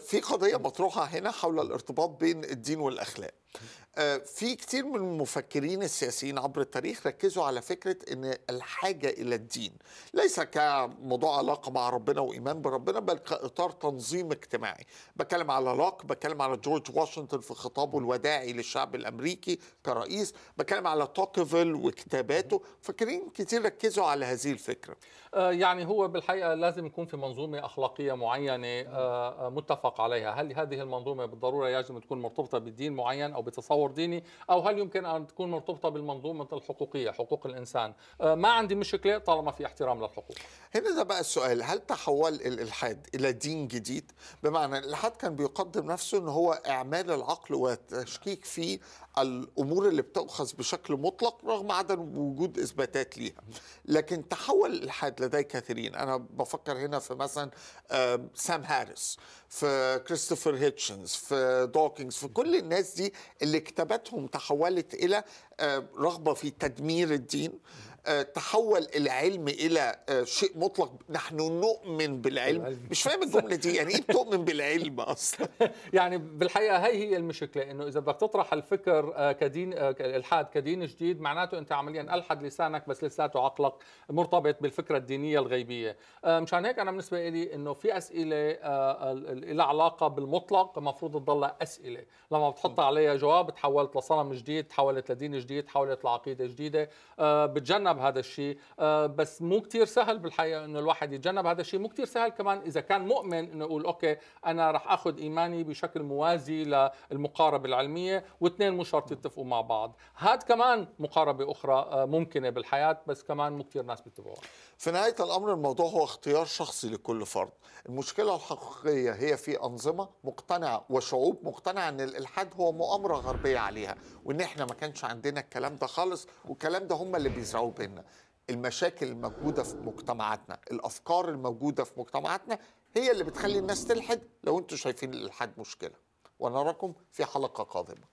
في قضية مطروحة هنا حول الارتباط بين الدين والأخلاق. آه، في كتير من المفكرين السياسيين عبر التاريخ ركزوا على فكرة أن الحاجة إلى الدين ليس كموضوع علاقة مع ربنا وإيمان بربنا بل كإطار تنظيم اجتماعي. بتكلم على لوك بتكلم على جورج واشنطن في خطابه الوداعي للشعب الأمريكي كرئيس بتكلم على توكيفيل وكتاباته فاكرين كتير ركزوا على هذه الفكرة. آه، يعني هو بالحقيقة لازم يكون في منظومة أخلاقية معينة آه، متفق عليها. هل هذه المنظومة بالضرورة يجب أن تكون مرتبطة بدين معين أو بتصور ديني أو هل يمكن أن تكون مرتبطة بالمنظومة الحقوقية حقوق الإنسان؟ آه، ما عندي مشكلة طالما في احترام للحقوق. هنا ده بقى السؤال هل تحول الإلحاد إلى دين جديد؟ بمعنى الإلحاد كان بيقدم نفسه أنه هو إعمال العقل والتشكيك في الأمور اللي بتؤخذ بشكل مطلق رغم عدم وجود إثباتات ليها. لكن تحول الإلحاد لدي كثيرين أنا بفكر هنا في مثلا سام هاريس في كريستوفر هيتشنز في دوكنز في كل الناس دي اللي كتاباتهم تحولت إلى آه، رغبة في تدمير الدين. تحول العلم إلى آه، شيء مطلق. نحن نؤمن بالعلم. بالعلم. مش فاهم الجملة دي. يعني إيه بتؤمن بالعلم أصلا؟ يعني بالحقيقة هي هي المشكلة إنه إذا بدك تطرح الفكر آه، كدين آه، الالحاد كدين جديد معناته أنت عمليا ألحد لسانك بس لساته عقلك مرتبط بالفكرة الدينية الغيبية. آه، مشان هيك أنا بالنسبة لي إنه في أسئلة آه، لها علاقة بالمطلق المفروض تضلها أسئلة. لما بتحط عليها جواب تحولت لصنم جديد تحولت لدين جديد تحولت لعقيدة جديدة. آه، بتجنب هذا الشيء. آه، بس مو كتير سهل بالحقيقة إنه الواحد يتجنب هذا الشيء. مو كتير سهل كمان إذا كان مؤمن إنه يقول أوكي أنا رح آخذ إيماني بشكل موازي للمقاربة العلمية واثنين مو شرط يتفقوا مع بعض. هاد كمان مقاربة أخرى آه، ممكنة بالحياة بس كمان مو كتير ناس بيتبعوها في نهاية الأمر الموضوع هو اختيار شخصي لكل فرد. المشكلة الحقيقية هي في أنظمة مقتنعة وشعوب مقتنعة إن الإلحاد هو مؤامرة غربية عليها وإن إحنا ما كانش عندنا الكلام ده خالص والكلام ده هم اللي بيزرعوه بينا المشاكل الموجودة في مجتمعاتنا الأفكار الموجودة في مجتمعاتنا هي اللي بتخلي الناس تلحد لو أنتم شايفين الالحاد مشكلة. ونراكم في حلقة قادمة.